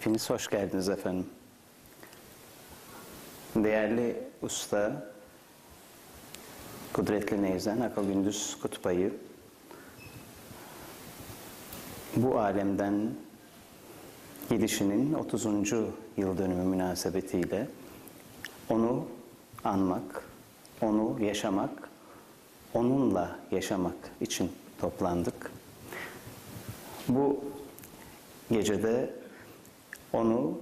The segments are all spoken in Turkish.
Hepiniz hoş geldiniz efendim. Değerli usta Kudretli Nevzen Akıl Gündüz Kutbayı bu alemden gidişinin 30. yıl dönümü münasebetiyle onu anmak, onu yaşamak, onunla yaşamak için toplandık. Bu gecede onu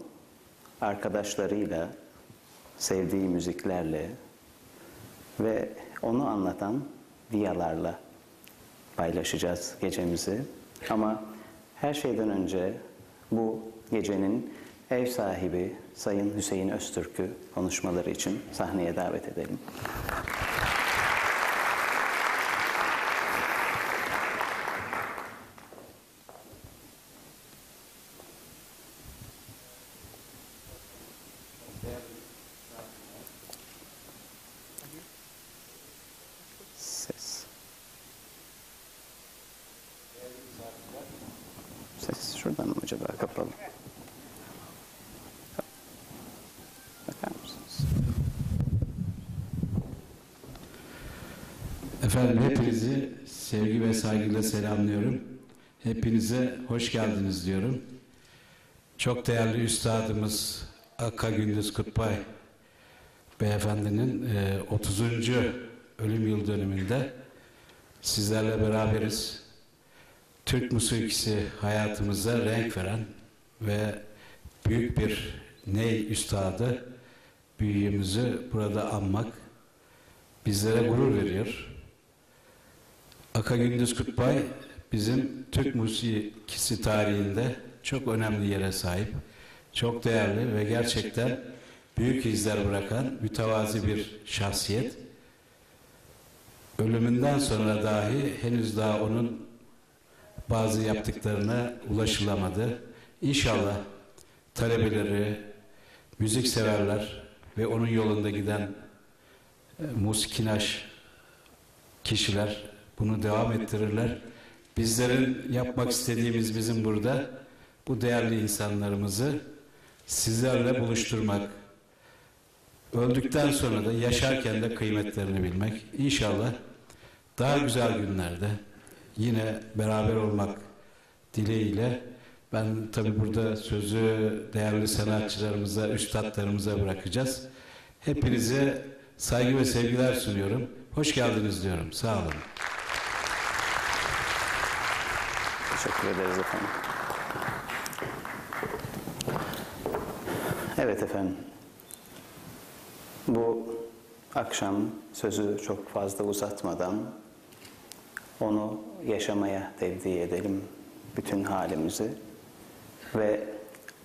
arkadaşlarıyla, sevdiği müziklerle ve onu anlatan diyalarla paylaşacağız gecemizi. Ama her şeyden önce bu gecenin ev sahibi Sayın Hüseyin Öztürk'ü konuşmaları için sahneye davet edelim. Ses. Ses şuradan mı acaba kapalı? Bakar mısınız? Efendim hepinizi sevgi ve saygıyla selamlıyorum. Hepinize hoş geldiniz diyorum. Çok değerli üstadımız Akka Gündüz Kutbay Beyefendinin e, 30. ölüm yıl dönümünde sizlerle beraberiz. Türk musikisi hayatımıza renk veren ve büyük bir ney üstadı büyüğümüzü burada anmak bizlere gurur veriyor. Aka Gündüz Kutbay bizim Türk musikisi tarihinde çok önemli yere sahip, çok değerli ve gerçekten büyük izler bırakan mütevazi bir şahsiyet. Ölümünden sonra dahi henüz daha onun bazı yaptıklarına ulaşılamadı. İnşallah talebeleri, müzik severler ve onun yolunda giden e, musikinaş kişiler bunu devam ettirirler. Bizlerin yapmak istediğimiz bizim burada bu değerli insanlarımızı sizlerle buluşturmak. Öldükten sonra da yaşarken de kıymetlerini bilmek. İnşallah daha güzel günlerde yine beraber olmak dileğiyle ben tabi burada sözü değerli sanatçılarımıza, üstadlarımıza bırakacağız. Hepinize saygı ve sevgiler sunuyorum. Hoş geldiniz diyorum. Sağ olun. Teşekkür ederiz efendim. Evet efendim. Bu akşam sözü çok fazla uzatmadan onu yaşamaya tevdi edelim bütün halimizi ve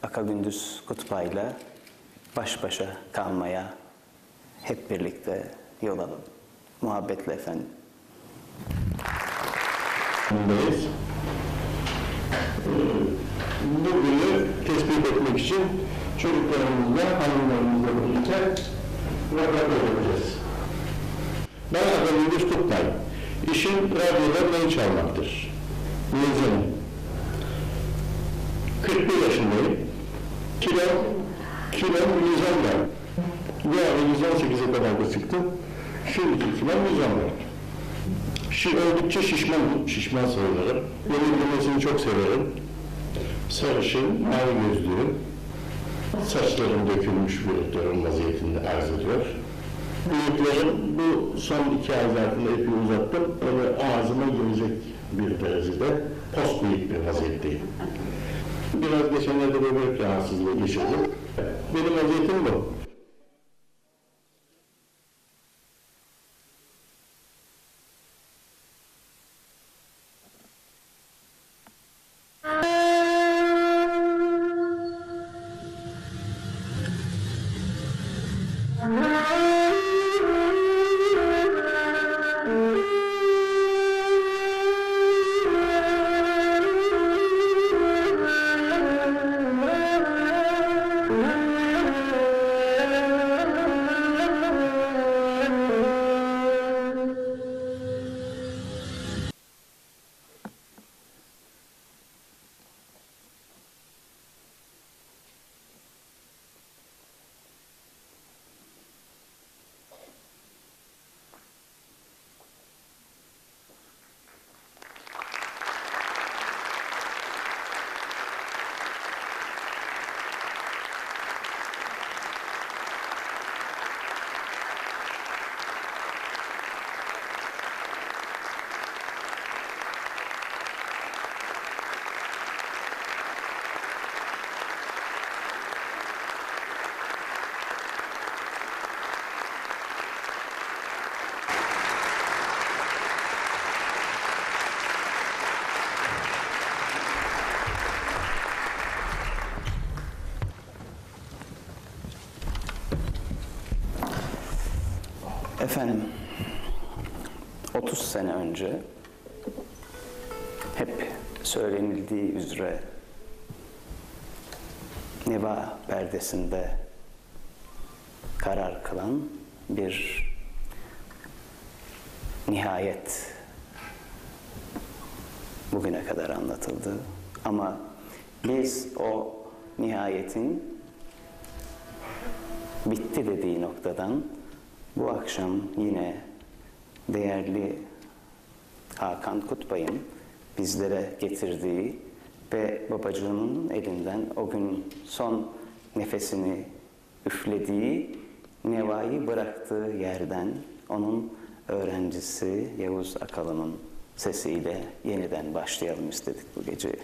Aka Gündüz Kutbay'la baş başa kalmaya hep birlikte yol alalım. Muhabbetle efendim. Bundayız. Bugünü tespit etmek için çocuklarımızla, hanımlarımızla birlikte röportaj yapacağız. Ben Adem Yunus Tuktay. İşim radyoda ney çalmaktır. Müezzinim. 41 yaşındayım. Kilo, kilo 110 gram. Bu ara 118'e kadar da çıktım. Şimdiki kilom 114. Şi, oldukça şişman, şişman sayılırım. Yenilmesini çok severim. Sarışın, mavi gözlüyüm. Saçlarım dökülmüş bir durum vaziyetinde arz ediyor. Bıyıklarım bu son iki ay zarfında ipi uzattım. Böyle ağzıma girecek bir derecede post bıyık bir vaziyetteyim. Biraz geçenlerde böbrek rahatsızlığı geçirdim. Benim vaziyetim bu. Efendim, 30 sene önce hep söylenildiği üzere Neva perdesinde karar kılan bir nihayet bugüne kadar anlatıldı. Ama biz o nihayetin bitti dediği noktadan bu akşam yine değerli Hakan Kutbay'ın bizlere getirdiği ve babacığının elinden o gün son nefesini üflediği Neva'yı bıraktığı yerden onun öğrencisi Yavuz Akalı'nın sesiyle yeniden başlayalım istedik bu geceyi.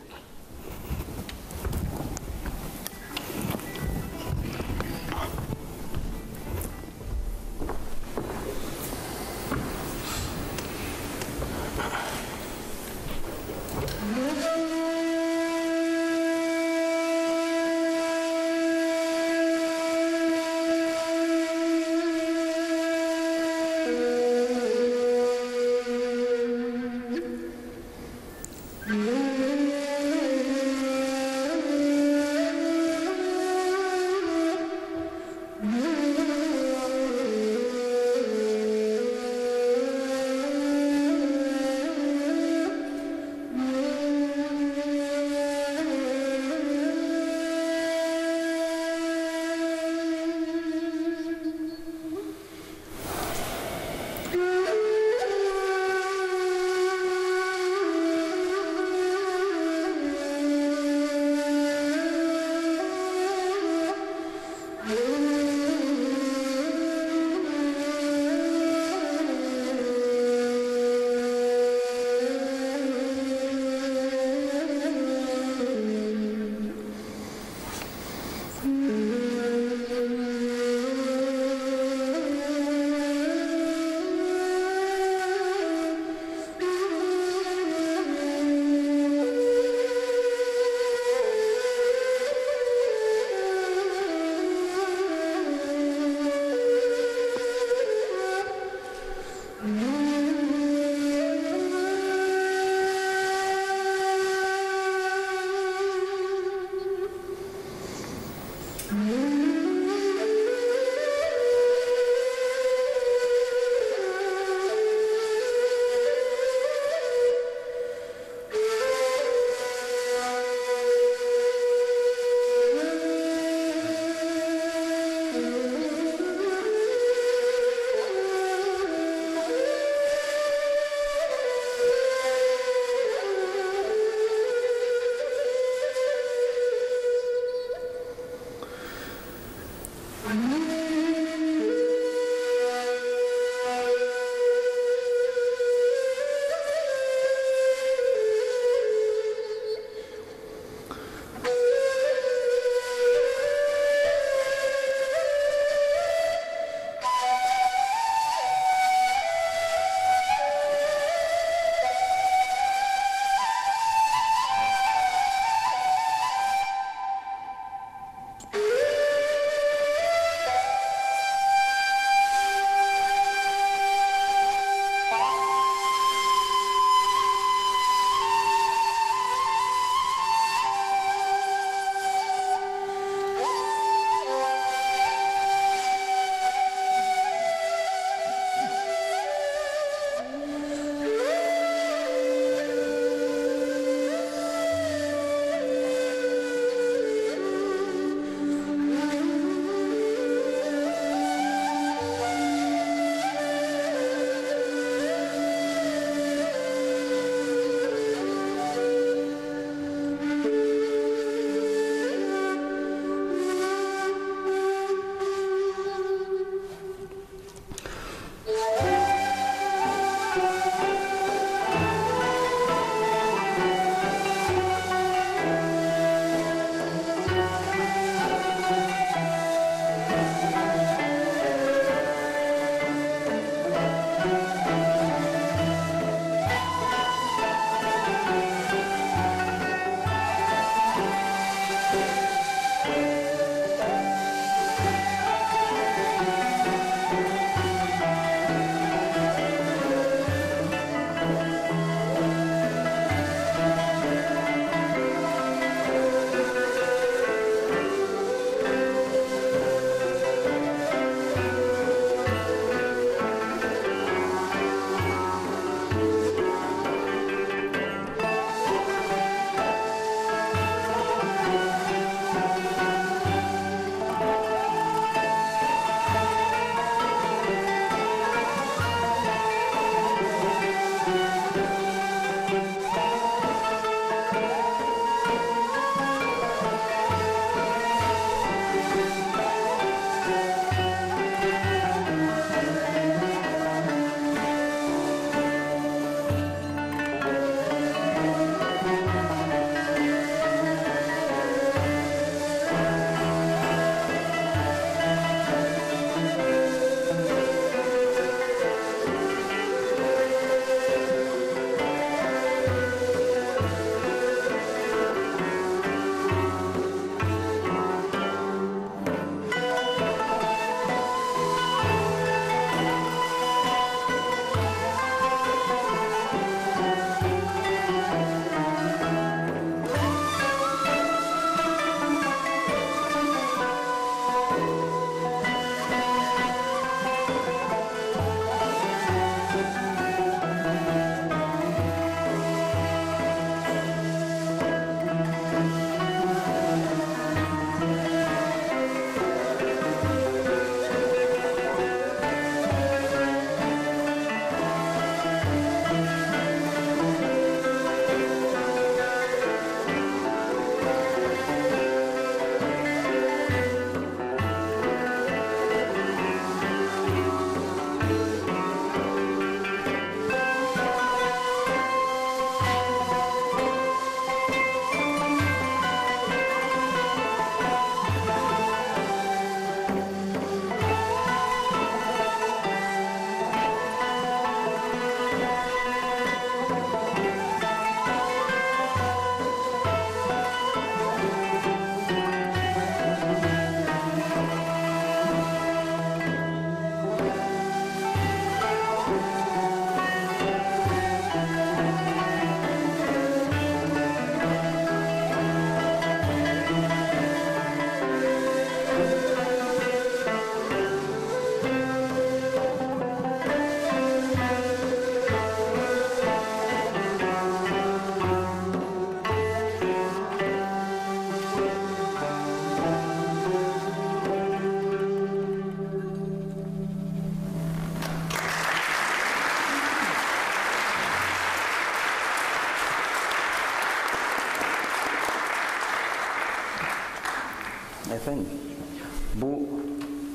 Bu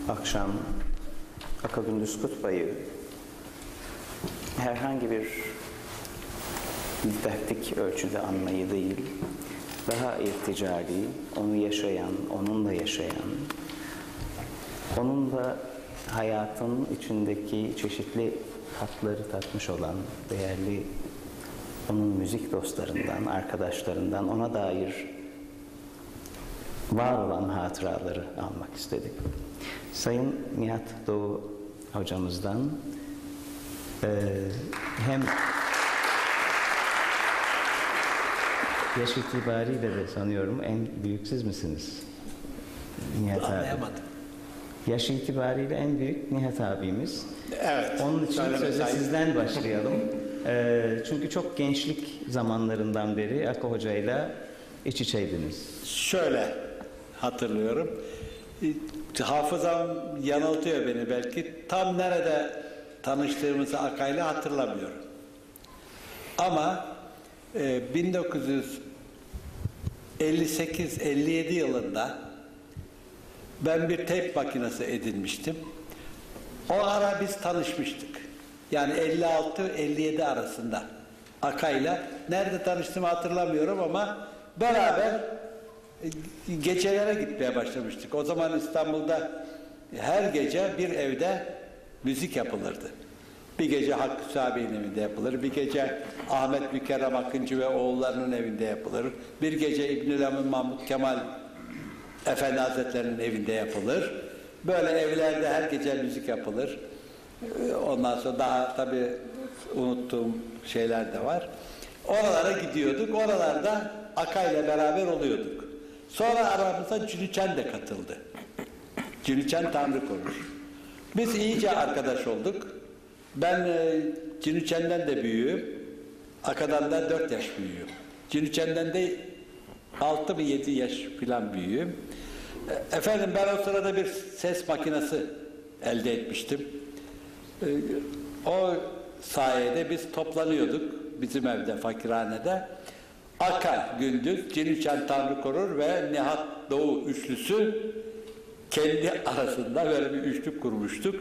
akşam Aka Gündüz Kutbayı herhangi bir didaktik ölçüde anmayı değil, daha irticali, onu yaşayan, onunla yaşayan, onunla hayatın içindeki çeşitli hatları tatmış olan değerli onun müzik dostlarından, arkadaşlarından ona dair var olan hatıraları almak istedik. Sayın Nihat Doğu hocamızdan eee, hem yaş itibariyle de sanıyorum en büyük siz misiniz? Nihat abi. Yaş itibariyle en büyük Nihat abimiz. Evet. Onun için söze sizden başlayalım. Ee, çünkü çok gençlik zamanlarından beri Aka Hoca'yla iç içeydiniz. Şöyle hatırlıyorum. E, Hafızam yanıltıyor beni belki. Tam nerede tanıştığımızı Akay'la hatırlamıyorum. Ama e, 1958-57 yılında ben bir teyp makinesi edinmiştim. O ara biz tanışmıştık. Yani 56-57 arasında Akay'la. Nerede tanıştığımı hatırlamıyorum ama beraber gecelere gitmeye başlamıştık. O zaman İstanbul'da her gece bir evde müzik yapılırdı. Bir gece Hakkı Sabi'nin evinde yapılır, bir gece Ahmet Mükerrem Akıncı ve oğullarının evinde yapılır, bir gece Emin Mahmut Kemal Efendi Hazretleri'nin evinde yapılır. Böyle evlerde her gece müzik yapılır. Ee, Ondan sonra daha tabii unuttuğum şeyler de var. Oralara gidiyorduk. Oralarda Akay'la beraber oluyorduk. Sonra aramıza Cünüçen de katıldı. Cünüçen Tanrı korur. Biz iyice arkadaş olduk. Ben e, Cünüçen'den de büyüğüm. Aka'dan da 4 yaş büyüğüm. Cünüçen'den de 6 mı 7 yaş falan büyüğüm. E, Efendim ben o sırada bir ses makinesi elde etmiştim. E, O sayede biz toplanıyorduk bizim evde fakirhanede. Aka Gündüz, Cinüçen Tanrı Korur ve Nihat Doğu üçlüsü kendi arasında böyle bir üçlük kurmuştuk.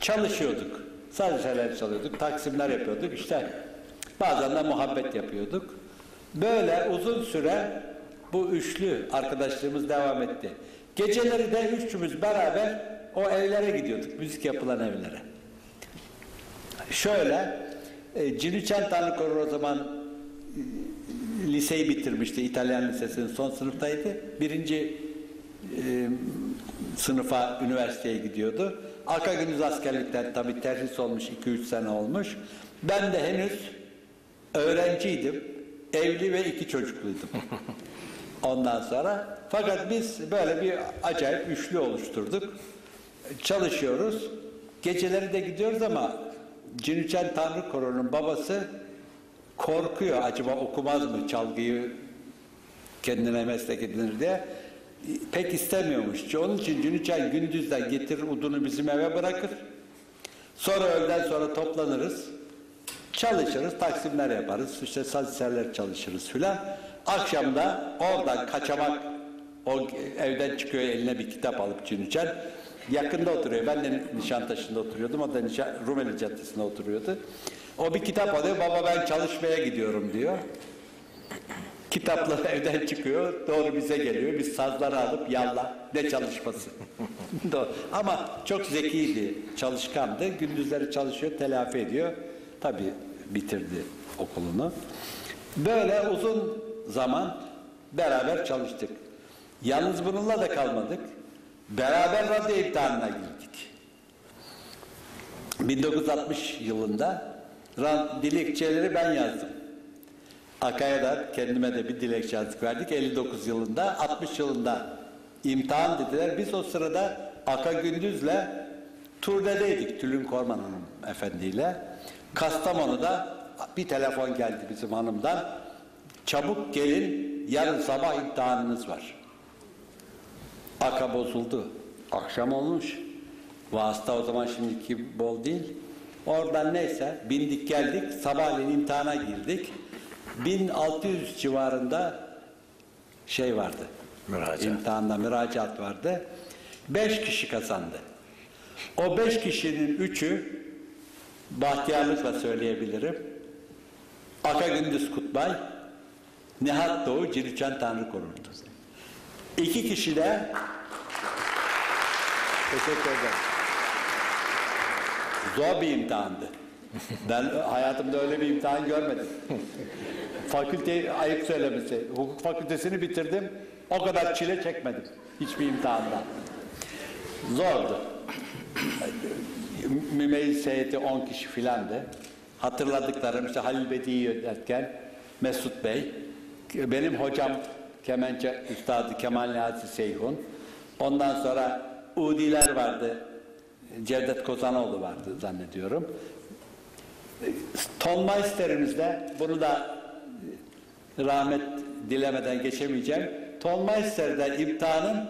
Çalışıyorduk. Sadece şeyler çalıyorduk, taksimler yapıyorduk. İşte bazen de muhabbet yapıyorduk. Böyle uzun süre bu üçlü arkadaşlığımız devam etti. Geceleri de üçümüz beraber o evlere gidiyorduk, müzik yapılan evlere. Şöyle, e, Cinüçen Tanrı Korur o zaman liseyi bitirmişti. İtalyan Lisesi'nin son sınıftaydı. Birinci e, sınıfa üniversiteye gidiyordu. Aka Gündüz askerlikten tabii terhis olmuş 2-3 sene olmuş. Ben de henüz öğrenciydim. Evli ve iki çocukluydum. Ondan sonra fakat biz böyle bir acayip üçlü oluşturduk. Çalışıyoruz. Geceleri de gidiyoruz ama Cinüçen Tanrı Korunun babası korkuyor acaba okumaz mı çalgıyı kendine meslek edinir diye pek istemiyormuş. Onun için Cünüçen gündüzden getirir udunu bizim eve bırakır. Sonra öğleden sonra toplanırız. Çalışırız, taksimler yaparız. işte sazserler çalışırız filan. Akşamda oradan kaçamak o evden çıkıyor eline bir kitap alıp Cünüçen. Yakında oturuyor. Ben de Nişantaşı'nda oturuyordum. O da Nişan, Rumeli Caddesi'nde oturuyordu. O bir kitap alıyor. Baba ben çalışmaya gidiyorum diyor. Kitaplar evden çıkıyor, doğru bize geliyor. Biz sazları alıp yalla, ne çalışması. Ama çok zekiydi, çalışkandı. Gündüzleri çalışıyor, telafi ediyor. Tabii bitirdi okulunu. Böyle uzun zaman beraber çalıştık. Yalnız bununla da kalmadık. Beraber radyo imtihanına girdik. 1960 yılında dilekçeleri ben yazdım. Akay'a da kendime de bir dilekçe yazdık verdik. 59 yılında, 60 yılında imtihan dediler. Biz o sırada Aka Gündüz'le turnedeydik Tülün Korman Hanım efendiyle. Kastamonu'da bir telefon geldi bizim hanımdan. Çabuk gelin, yarın sabah imtihanınız var. Aka bozuldu. Akşam olmuş. Vasıta o zaman şimdiki bol değil. Oradan neyse bindik geldik. Sabahleyin imtihana girdik. 1600 civarında şey vardı. Müracaat. İmtihanda müracaat vardı. Beş kişi kazandı. O beş kişinin üçü bahtiyarlıkla söyleyebilirim. Aka Gündüz Kutbay, Nihat Doğu, Cilüçen Tanrı korurdu. İki kişi de teşekkür ederim. Zor bir imtihandı. Ben hayatımda öyle bir imtihan görmedim. Fakülte ayıp söylemesi. Hukuk fakültesini bitirdim. O kadar çile çekmedim. Hiçbir imtihanda. Zordu. Mümeyyiz heyeti 10 kişi filandı. Hatırladıklarım işte Halil Bedi'yi yönetirken Mesut Bey, benim hocam kemençe üstadı Kemal Niyazi Seyhun. Ondan sonra Udiler vardı. Cevdet Kozanoğlu vardı zannediyorum. Tonmeister'imizde bunu da rahmet dilemeden geçemeyeceğim. Tonmeister'de imtihanın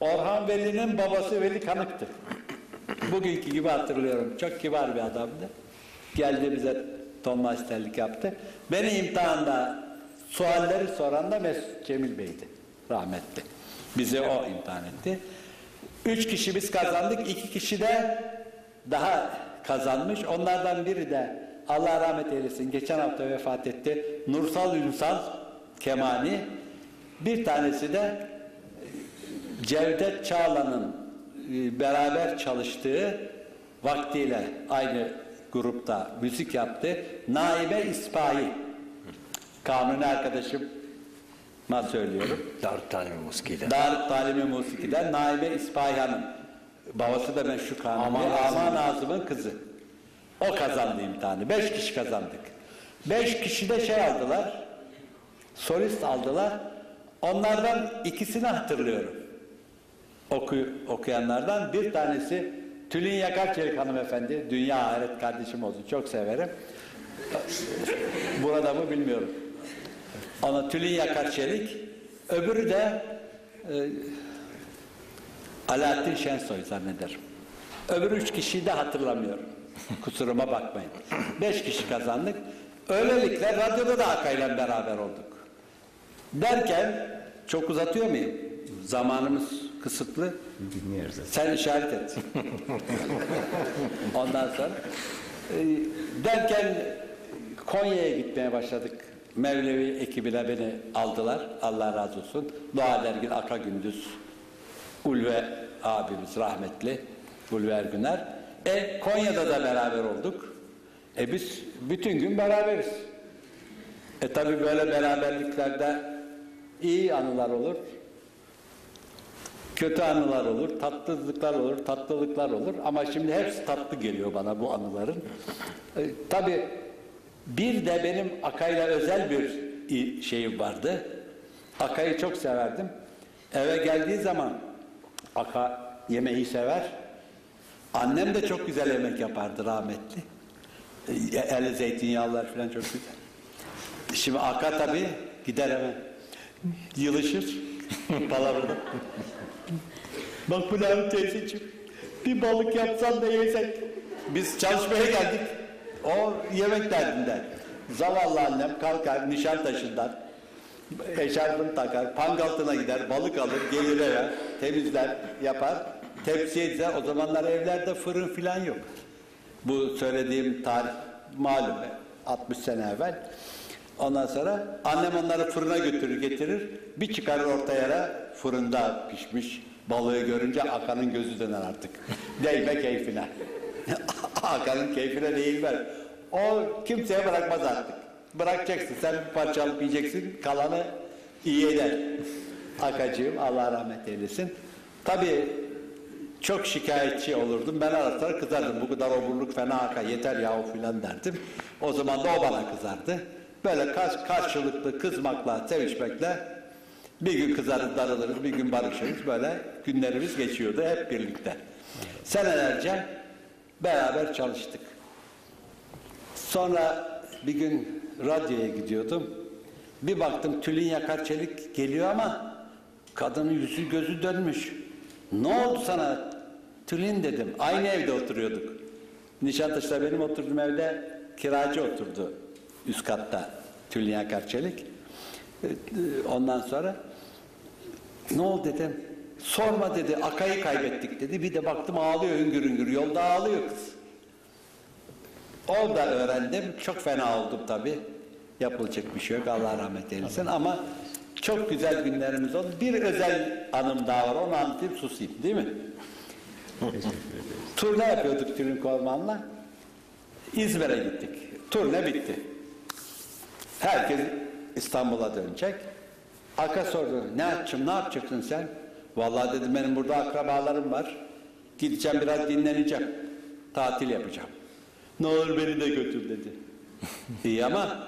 Orhan Veli'nin babası Veli Kanık'tı. Bugünkü gibi hatırlıyorum. Çok kibar bir adamdı. Geldi bize Tonmeister'lik yaptı. Beni imtihanda sualleri soran da Mesut Cemil Bey'di. Rahmetli. Bizi o imtihan etti. Üç kişi biz kazandık. iki kişi de daha kazanmış. Onlardan biri de Allah rahmet eylesin geçen hafta vefat etti. Nursal Ünsal Kemani. Bir tanesi de Cevdet Çağla'nın e, beraber çalıştığı vaktiyle aynı grupta müzik yaptı. Naibe İspahi. Kanuni arkadaşım söylüyorum. Darut Talim Muski'de. Darut Talimi Musiki'den Naibe İspahi Hanım. Babası da meşhur kanuni. Aman Aman, Nazım. Nazım'ın kızı. O kazandı imtihanı. Beş kişi kazandık. Beş kişi de şey aldılar. Solist aldılar. Onlardan ikisini hatırlıyorum. Oku, okuyanlardan bir tanesi Tülin Yakarçelik hanımefendi. Dünya ahiret kardeşim olsun. Çok severim. Burada mı bilmiyorum. Ona Tülin Yakarçelik. Öbürü de e, Alaaddin Şensoy zannederim. Öbür üç kişiyi de hatırlamıyorum. Kusuruma bakmayın. Beş kişi kazandık. Öylelikle radyoda da Akay'la beraber olduk. Derken çok uzatıyor muyum? Zamanımız kısıtlı. Dinliyoruz. Sen işaret et. Ondan sonra e, derken Konya'ya gitmeye başladık. Mevlevi ekibiyle beni aldılar. Allah razı olsun. Doğa Ergin, Aka Gündüz, Ulve abimiz rahmetli. Ulve Ergüner. E Konya'da da beraber olduk. E biz bütün gün beraberiz. E tabi böyle beraberliklerde iyi anılar olur. Kötü anılar olur, tatlılıklar olur, tatlılıklar olur. Ama şimdi hepsi tatlı geliyor bana bu anıların. E, tabii bir de benim Akay'la özel bir şeyim vardı. Akay'ı çok severdim. Eve geldiği zaman Aka yemeği sever. Annem de çok güzel yemek yapardı rahmetli. E, El zeytinyağlılar falan çok güzel. Şimdi Aka tabii gider hemen. Yılışır. Palavrada. Bak Bülent teyzeciğim bir balık yapsan da yesek. Biz çalışmaya geldik. O yemek derdinde. Zavallı annem kalkar Nişantaşı'ndan eşarbını takar, pangaltına gider, balık alır, gelir eve, temizler, yapar, tepsiye dizer. O zamanlar evlerde fırın filan yok. Bu söylediğim tarih malum 60 sene evvel. Ondan sonra annem onları fırına götürür getirir. Bir çıkarır orta yere fırında pişmiş balığı görünce Akan'ın gözü döner artık. Değme keyfine. Akan'ın keyfine değilmez. O kimseye bırakmaz artık. Bırakacaksın. Sen bir parça alıp yiyeceksin. Kalanı iyi eder. Akacığım Allah rahmet eylesin. Tabii çok şikayetçi olurdum. Ben ara kızardım. Bu kadar oburluk fena aka yeter yahu filan derdim. O zaman da o bana kızardı. Böyle kar- karşılıklı kızmakla, sevişmekle bir gün kızarır darılırız, bir gün barışırız. Böyle günlerimiz geçiyordu hep birlikte. Senelerce beraber çalıştık. Sonra bir gün radyoya gidiyordum. Bir baktım Tülin Yakar Çelik geliyor ama kadının yüzü gözü dönmüş. Ne oldu sana Tülin dedim. Aynı evde oturuyorduk. Nişantaşı'da benim oturduğum evde kiracı oturdu üst katta Tülin Yakar Çelik. Ee, Ondan sonra Ne oldu dedim. Sorma dedi. Akayı kaybettik dedi. Bir de baktım ağlıyor hüngür hüngür. Yolda ağlıyor kız. Orada öğrendim. Çok fena oldum tabii. Yapılacak bir şey yok. Allah rahmet eylesin. Ama çok güzel günlerimiz oldu. Bir özel anım daha var. Onu anlatayım susayım. Değil mi? Turne yapıyorduk Tülin Kolman'la. İzmir'e gittik. Turne bitti. Herkes İstanbul'a dönecek. Aka sordu, ne yapacağım, ne yapacaksın sen? Vallahi dedim benim burada akrabalarım var. Gideceğim biraz dinleneceğim. Tatil yapacağım. Ne olur beni de götür dedi. İyi ama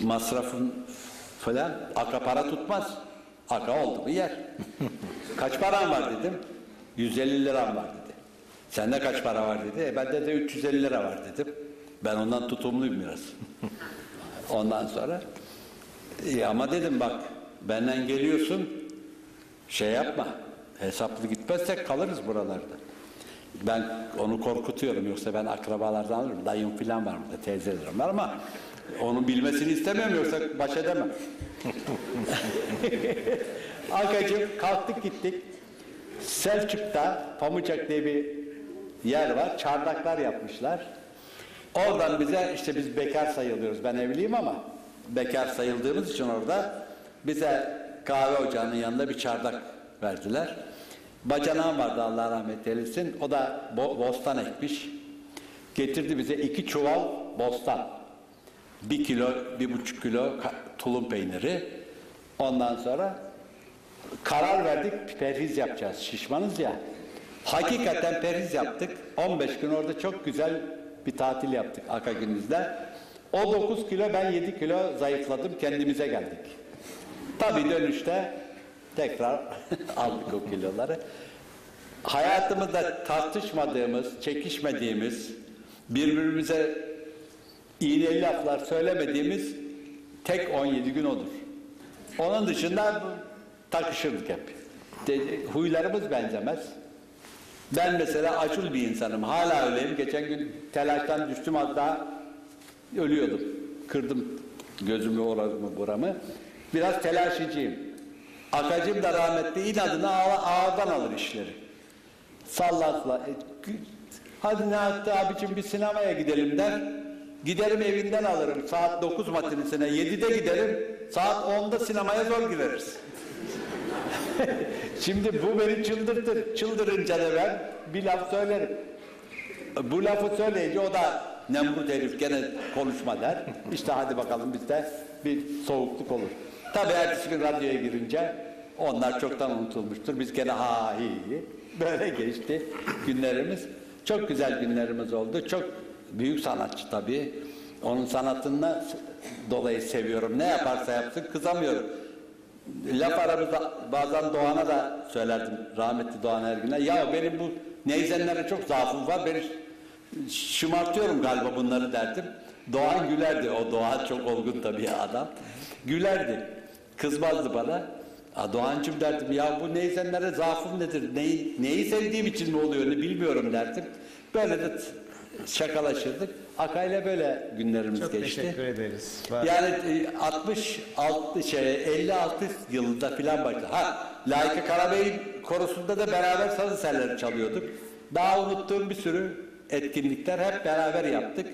masrafın falan aka para tutmaz. Aka oldu mu yer. Kaç paran var dedim. 150 liram var dedi. Sende kaç para var dedi. E bende de 350 lira var dedim. Ben ondan tutumluyum biraz. Ondan sonra iyi ama dedim bak benden geliyorsun şey yapma hesaplı gitmezsek kalırız buralarda. Ben onu korkutuyorum yoksa ben akrabalardan alırım. Dayım filan var burada teyzelerim var ama onun bilmesini istemiyorum yoksa baş edemem. Akacığım kalktık gittik. Selçuk'ta Pamucak diye bir yer var. Çardaklar yapmışlar. Oradan bize işte biz bekar sayılıyoruz. Ben evliyim ama bekar sayıldığımız için orada bize kahve ocağının yanında bir çardak verdiler. Bacanağım vardı Allah rahmet eylesin. O da bo- bostan ekmiş. Getirdi bize iki çuval bostan. Bir kilo, bir buçuk kilo tulum peyniri. Ondan sonra karar verdik perhiz yapacağız. Şişmanız ya. Hakikaten perhiz yaptık. 15 gün orada çok güzel bir tatil yaptık Aka günümüzde. O 9 kilo ben 7 kilo zayıfladım kendimize geldik. Tabii dönüşte tekrar aldık o kiloları. Hayatımızda tartışmadığımız, çekişmediğimiz, birbirimize iğneli laflar söylemediğimiz tek 17 gün olur. Onun dışında takışırdık hep. De- huylarımız benzemez. Ben mesela acul bir insanım. Hala öyleyim. Geçen gün telaştan düştüm daha ölüyordum. Kırdım gözümü oramı buramı. Biraz telaşıcıyım. Akacım da rahmetli inadına ağırdan alır işleri. Sallatla. E, Hadi Nihat'ta abicim bir sinemaya gidelim der. Giderim evinden alırım saat 9 matinesine 7'de giderim saat 10'da sinemaya zor gireriz. Şimdi bu beni çıldırtır. Çıldırınca da ben bir laf söylerim. Bu lafı söyleyince o da Nemrut herif gene konuşma der. İşte hadi bakalım bizde bir soğukluk olur. Tabii ertesi gün radyoya girince onlar çoktan unutulmuştur. Biz gene ha hi. Böyle geçti günlerimiz. Çok güzel günlerimiz oldu. Çok büyük sanatçı tabii. Onun sanatından dolayı seviyorum. Ne yaparsa yapsın kızamıyorum. Laf aramızda bazen Doğan'a da söylerdim rahmetli Doğan Ergin'e. Ya benim bu neyzenlere çok zaafım var. Beni şımartıyorum galiba bunları derdim. Doğan gülerdi. O Doğan çok olgun tabii adam. Gülerdi. Kızmazdı bana. A Doğancım derdim ya bu neyzenlere zaafım nedir? Neyi, neyi sevdiğim için mi oluyor ne bilmiyorum derdim. Böyle de şakalaşırdık. Akay'la böyle günlerimiz Çok geçti. teşekkür ederiz. Var- Yani e, 66 şey 56 yılında filan başladı. Ha Layıka Karabey'in korosunda da beraber saz eserleri çalıyorduk. Daha unuttuğum bir sürü etkinlikler hep beraber yaptık.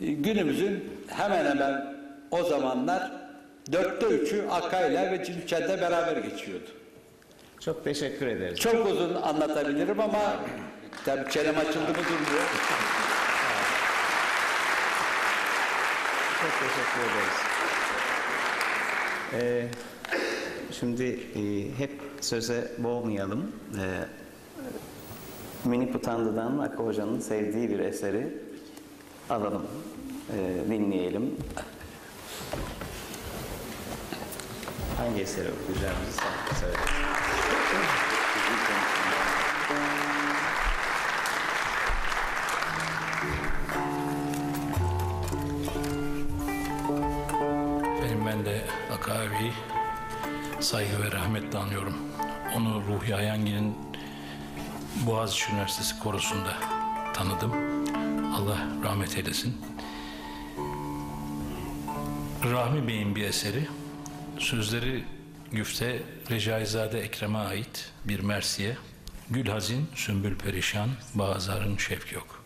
E, Günümüzün hemen hemen o zamanlar dörtte üçü Akay'la ve Cilçen'de beraber geçiyordu. Çok teşekkür ederiz. Çok uzun anlatabilirim ama tabii çenem açıldı mı durmuyor. Çok teşekkür ederiz. Ee, şimdi e, hep söze boğmayalım. Ee, Mini Putandı'dan Hakkı Hoca'nın sevdiği bir eseri alalım, ee, dinleyelim. Hangi eseri okuyacağımızı sen söyle. Benim ben de Aka abiyi saygı ve rahmetle anıyorum. Onu Ruhi Ayangil'in Boğaziçi Üniversitesi korosunda tanıdım. Allah rahmet eylesin. Rahmi Bey'in bir eseri. Sözleri güfte Recaizade Ekrem'e ait bir mersiye. Gül hazin, sümbül perişan, bazarın şevk yok.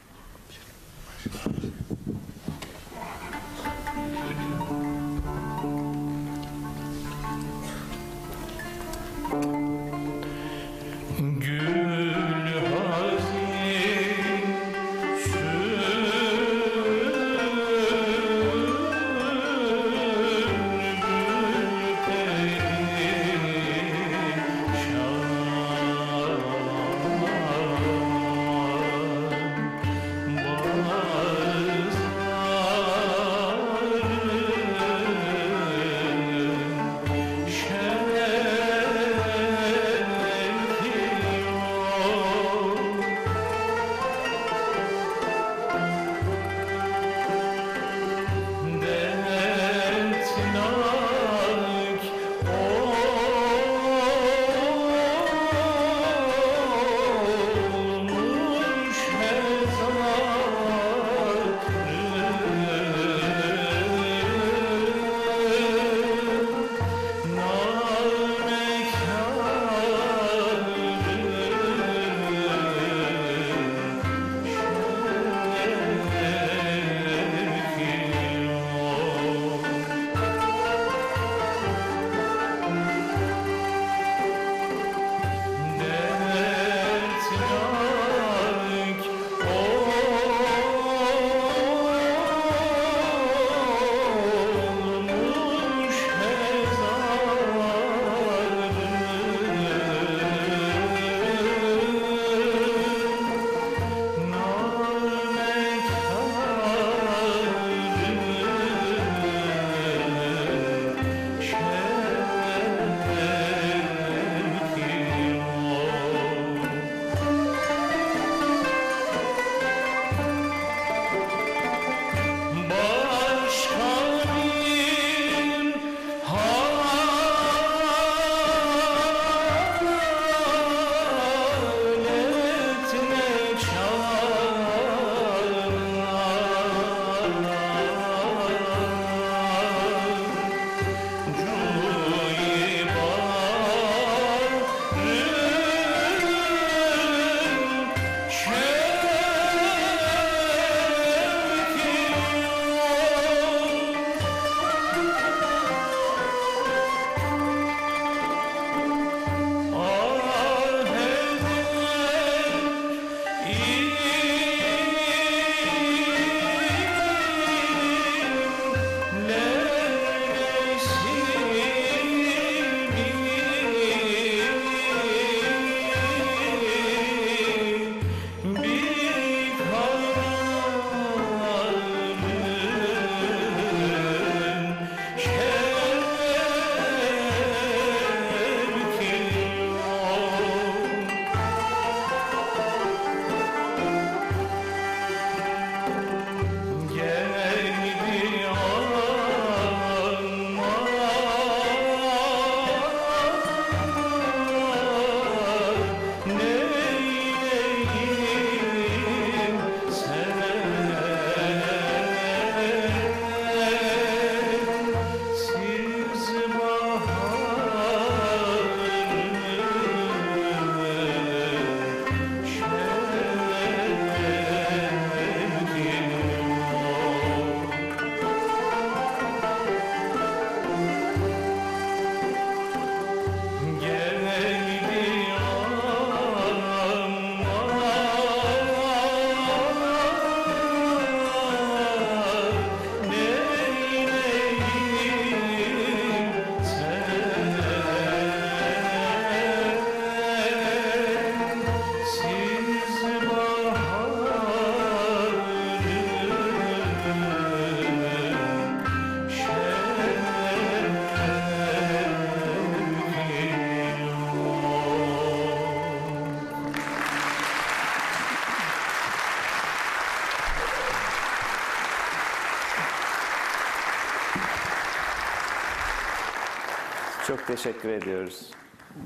Çok teşekkür ediyoruz.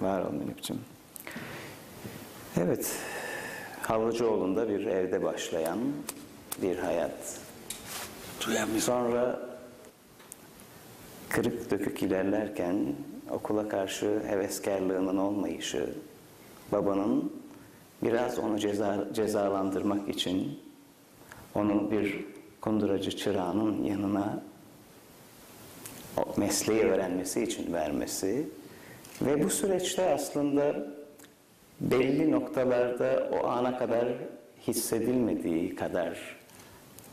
Var ol Münip'ciğim. Evet, Havlucuoğlu'nda bir evde başlayan bir hayat. Sonra kırık dökük ilerlerken okula karşı heveskarlığının olmayışı, babanın biraz onu ceza, cezalandırmak için onu bir kunduracı çırağının yanına o mesleği öğrenmesi için vermesi ve bu süreçte aslında belli noktalarda o ana kadar hissedilmediği kadar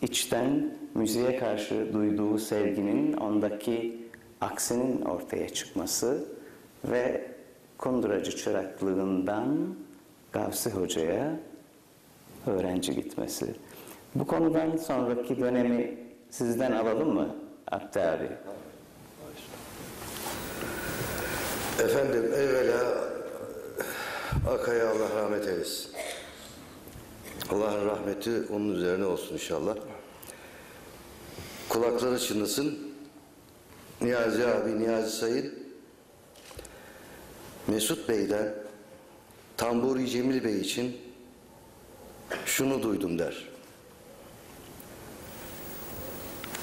içten müziğe karşı duyduğu sevginin ondaki aksinin ortaya çıkması ve kunduracı çıraklığından Gavsi Hoca'ya öğrenci gitmesi. Bu konudan sonraki dönemi sizden alalım mı Abdi abi? Efendim evvela Akay'a Allah rahmet eylesin. Allah'ın rahmeti onun üzerine olsun inşallah. Kulakları çınlasın. Niyazi abi, Niyazi Sayın Mesut Bey'den Tamburi Cemil Bey için şunu duydum der.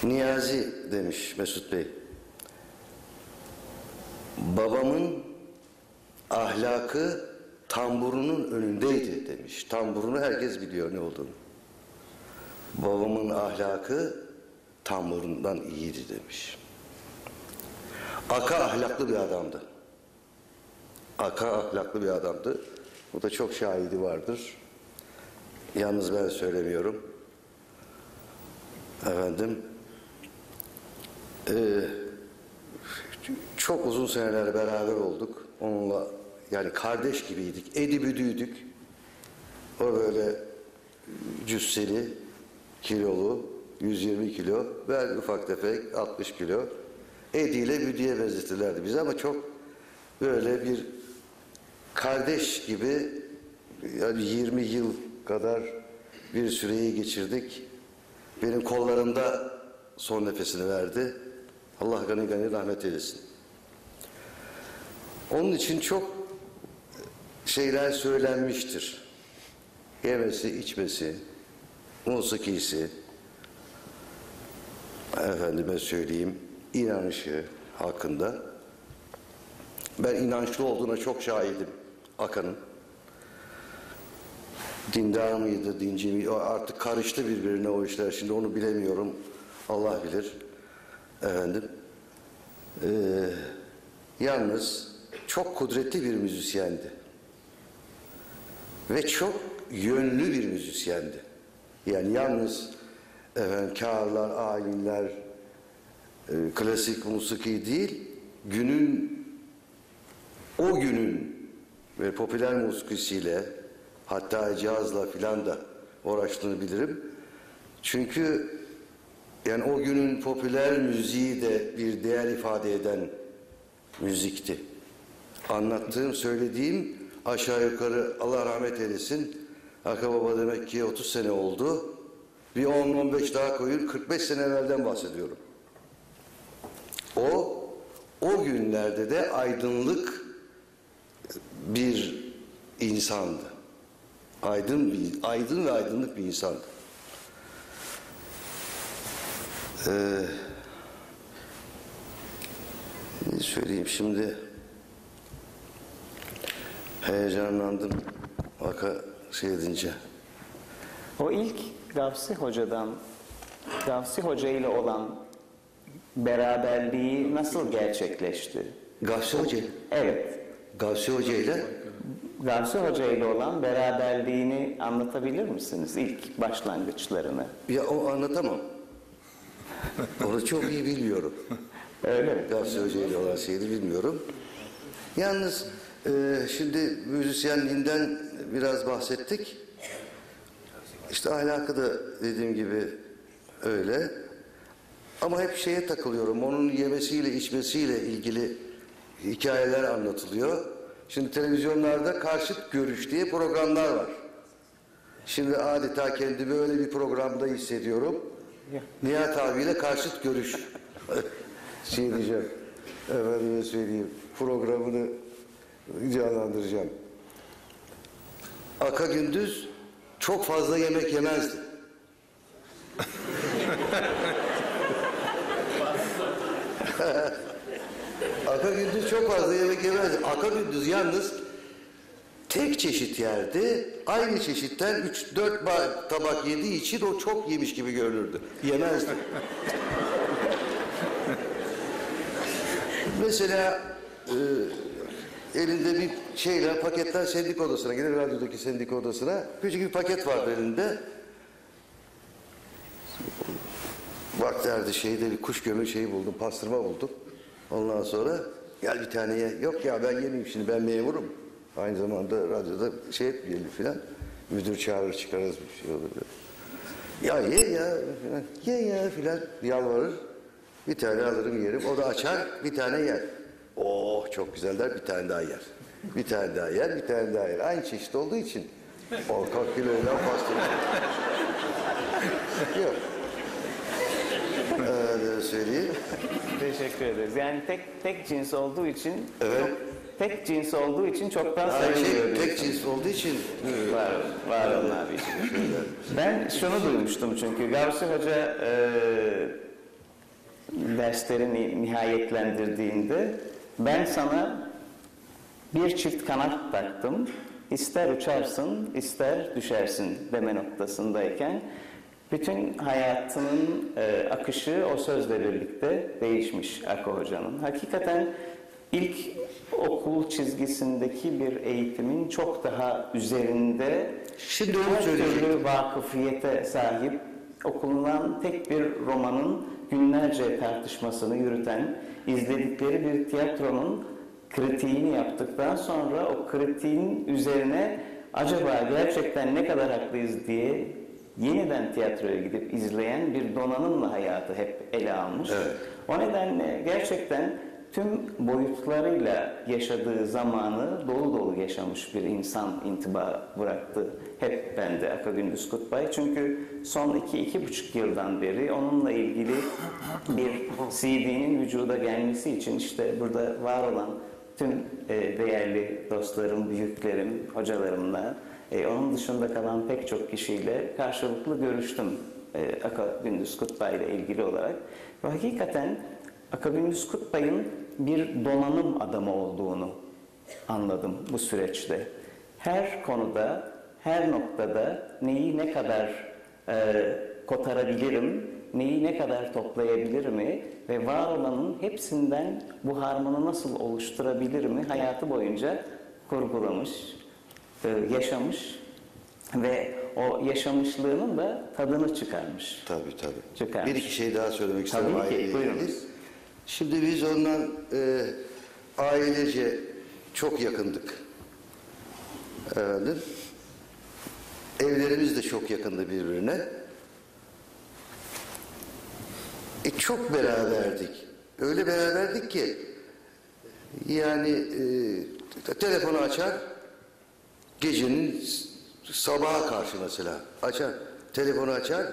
Niyazi demiş Mesut Bey. Babamın ahlakı tamburunun önündeydi demiş. Tamburunu herkes biliyor ne olduğunu. Babamın ahlakı tamburundan iyiydi demiş. Aka ahlaklı bir adamdı. Aka ahlaklı bir adamdı. Bu da çok şahidi vardır. Yalnız ben söylemiyorum. Efendim, eee çok uzun seneler beraber olduk. Onunla yani kardeş gibiydik. Edi büdüydük. O böyle cüsseli, kilolu, 120 kilo. Ben ufak tefek 60 kilo. Edi ile büdüye benzetirlerdi bizi ama çok böyle bir kardeş gibi yani 20 yıl kadar bir süreyi geçirdik. Benim kollarımda son nefesini verdi. Allah gani gani rahmet eylesin. Onun için çok şeyler söylenmiştir. Yemesi, içmesi, musikisi, efendime söyleyeyim, inanışı hakkında. Ben inançlı olduğuna çok şahidim Akan'ın. Dindar mıydı, dinci miydi? Artık karıştı birbirine o işler. Şimdi onu bilemiyorum. Allah bilir. Efendim. Ee, yalnız çok kudretli bir müzisyendi. Ve çok yönlü bir müzisyendi. Yani yalnız efendim, kârlar, ayinler, e, klasik musiki değil, günün o günün ve popüler musikisiyle hatta cazla filan da uğraştığını bilirim. Çünkü yani o günün popüler müziği de bir değer ifade eden müzikti. Anlattığım, söylediğim aşağı yukarı Allah rahmet eylesin. Hakkı Baba demek ki 30 sene oldu. Bir 10-15 daha koyun 45 sene evvelden bahsediyorum. O o günlerde de aydınlık bir insandı. Aydın bir aydın ve aydınlık bir insandı. Ee, ne söyleyeyim şimdi heyecanlandım vaka şey edince. O ilk Gavsi Hoca'dan, Gavsi Hoca ile olan beraberliği nasıl gerçekleşti? Gavsi Hoca, Evet, Gavsi Hoca ile Gavsi Hoca ile olan beraberliğini anlatabilir misiniz? İlk başlangıçlarını. ya o anlatamam. Onu çok iyi biliyorum. Öyle mi? Gavsi Hoca ile olan şeyi bilmiyorum. Yalnız e, şimdi müzisyenliğinden biraz bahsettik. İşte ahlakı da dediğim gibi öyle. Ama hep şeye takılıyorum. Onun yemesiyle içmesiyle ilgili hikayeler anlatılıyor. Şimdi televizyonlarda karşıt görüş diye programlar var. Şimdi adeta kendimi öyle bir programda hissediyorum. Nihat abiyle karşıt görüş. şey diyeceğim. Efendime söyleyeyim. Programını canlandıracağım. Aka Gündüz çok fazla yemek yemezdi. Aka Gündüz çok fazla yemek yemez. Aka Gündüz yalnız tek çeşit yerdi. Aynı çeşitten 3-4 tabak yediği için o çok yemiş gibi görünürdü. Yemezdi. Mesela e, elinde bir şeyler paketler sendik odasına gider radyodaki sendik odasına küçük bir paket vardı elinde. Bak derdi şeyde bir kuş gömü şeyi buldum pastırma buldum. Ondan sonra gel bir tane ye. Yok ya ben yemeyeyim şimdi ben memurum. Aynı zamanda radyoda şey etmeyelim filan. Müdür çağırır çıkarız bir şey olur. Ya ye ya filan. Ye ya filan yalvarır. Bir tane alırım yerim. O da açar bir tane yer. Oh çok güzel der bir tane daha yer. Bir tane daha yer bir tane daha yer. Aynı çeşit olduğu için. O 40 kiloyla pastırma. Yok. Öyle söyleyeyim. Teşekkür ederiz. Yani tek tek cins olduğu için Evet. çok- tek cins olduğu için çoktan Her sayılıyor. şey tek cins olduğu için Var, var olun abi. Ben şunu duymuştum çünkü Gavsi Hoca e, derslerini nihayetlendirdiğinde ben sana bir çift kanat taktım. İster uçarsın, ister düşersin deme noktasındayken bütün hayatının e, akışı o sözle birlikte değişmiş Ako Hoca'nın. Hakikaten ilk okul çizgisindeki bir eğitimin çok daha üzerinde Şimdi her türlü vakıfiyete sahip okunulan tek bir romanın günlerce tartışmasını yürüten, izledikleri bir tiyatronun kritiğini yaptıktan sonra o kritiğin üzerine acaba gerçekten ne kadar haklıyız diye yeniden tiyatroya gidip izleyen bir donanımla hayatı hep ele almış. O nedenle gerçekten tüm boyutlarıyla yaşadığı zamanı dolu dolu yaşamış bir insan intiba bıraktı. Hep bende Aka Gündüz Kutbay. Çünkü son iki, iki buçuk yıldan beri onunla ilgili bir CD'nin vücuda gelmesi için işte burada var olan tüm e, değerli dostlarım, büyüklerim, hocalarımla e, onun dışında kalan pek çok kişiyle karşılıklı görüştüm e, Aka Gündüz Kutbay ile ilgili olarak. Ve hakikaten Aka Gündüz Kutbay'ın bir donanım adamı olduğunu anladım bu süreçte. Her konuda, her noktada neyi ne kadar e, kotarabilirim, neyi ne kadar toplayabilirim ve var olanın hepsinden bu harmanı nasıl oluşturabilirim hayatı boyunca kurgulamış, e, yaşamış ve o yaşamışlığının da tadını çıkarmış. Tabii tabii. Çıkarmış. Bir iki şey daha söylemek isterim Tabii ki, buyurunuz. Şimdi biz ondan e, ailece çok yakındık. Efendim. Evlerimiz de çok yakındı birbirine. E, çok beraberdik. Öyle beraberdik ki yani e, telefonu açar gecenin sabaha karşı mesela açar telefonu açar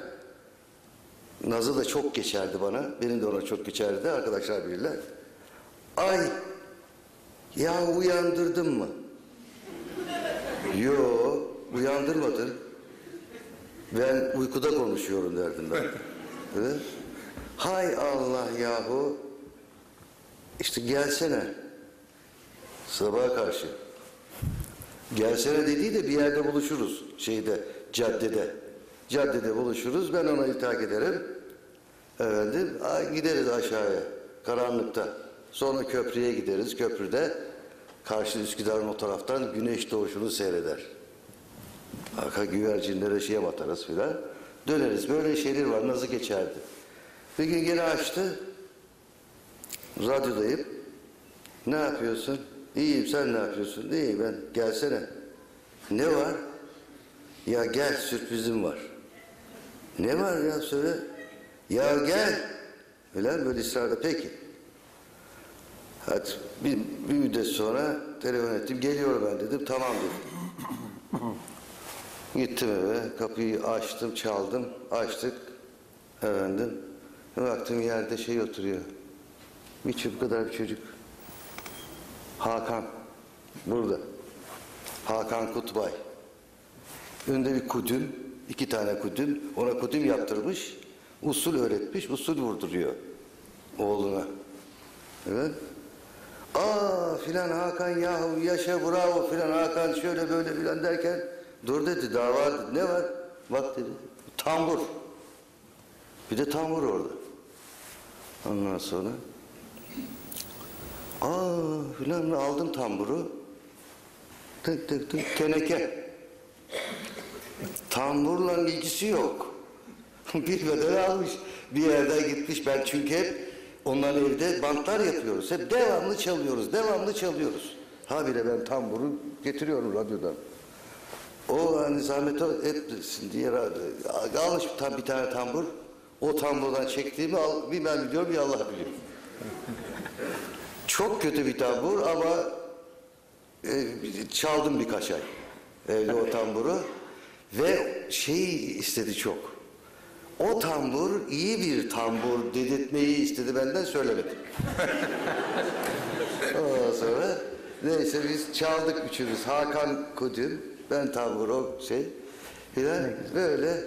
Nazı da çok geçerdi bana. Benim de ona çok geçerdi. Arkadaşlar bilirler. Ay ya uyandırdın mı? Yo uyandırmadın. Ben uykuda konuşuyorum derdim ben. Evet. Hay Allah yahu. İşte gelsene. Sabaha karşı. Gelsene dediği de bir yerde buluşuruz. Şeyde, caddede. Caddede buluşuruz. Ben ona iltihak ederim. Efendim, gideriz aşağıya. Karanlıkta. Sonra köprüye gideriz. Köprüde karşı Üsküdar'ın o taraftan güneş doğuşunu seyreder. Arka güvercinlere şeye batarız filan. Döneriz. Böyle şeyler var. Nasıl geçerdi? Bir gün gene açtı. Radyodayım. Ne yapıyorsun? İyiyim sen ne yapıyorsun? İyiyim ben. Gelsene. Ne var? Ya gel sürprizim var. Ne var ya söyle. Ya gel. Öyle böyle ısrarla peki. Hadi bir, bir müddet sonra telefon ettim. Geliyorum ben dedim. Tamam dedim. Gittim eve. Kapıyı açtım, çaldım. Açtık. Efendim. Baktım yerde şey oturuyor. Bir çubuk kadar bir çocuk. Hakan. Burada. Hakan Kutbay. Önünde bir kudüm, iki tane kudüm. Ona kudüm yaptırmış, usul öğretmiş, usul vurduruyor oğluna. Evet. Aa filan Hakan yahu yaşa bravo filan Hakan şöyle böyle filan derken dur dedi dedi. Ne var? Bak dedi. Tambur. Bir de tambur orada. Ondan sonra aa filan aldım tamburu. Tık tık tık teneke. Tamburla ilgisi yok. Bilmeden almış. Bir yerden gitmiş. Ben çünkü hep onların evde bantlar yapıyoruz. Hep devamlı çalıyoruz. Devamlı çalıyoruz. Habire ben tamburu getiriyorum radyodan. O hani zahmet etmesin diye almış tam bir tane tambur. O tamburdan çektiğimi al, bir ben biliyorum bir Allah biliyor. Çok kötü bir tambur ama e, çaldım birkaç ay evde o tamburu ve şeyi istedi çok. O tambur iyi bir tambur dedirtmeyi istedi benden söylemedim. Ondan sonra neyse biz çaldık üçümüz. Hakan Kudüm, ben tambur o şey. Filan böyle